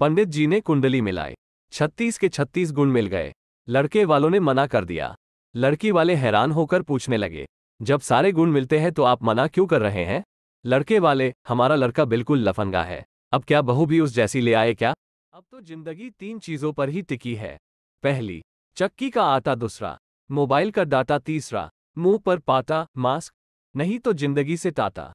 पंडित जी ने कुंडली मिलाई। छत्तीस के छत्तीस गुण मिल गए। लड़के वालों ने मना कर दिया। लड़की वाले हैरान होकर पूछने लगे, जब सारे गुण मिलते हैं तो आप मना क्यों कर रहे हैं? लड़के वाले, हमारा लड़का बिल्कुल लफंगा है। अब क्या बहू भी उस जैसी ले आए क्या? अब तो ज़िंदगी तीन चीज़ों पर ही टिकी है। पहली, चक्की का आटा दूसरा, मोबाइल का डाटा तीसरा, मुँह पर पाटा, मास्क, नहीं तो ज़िंदगी से टाटा।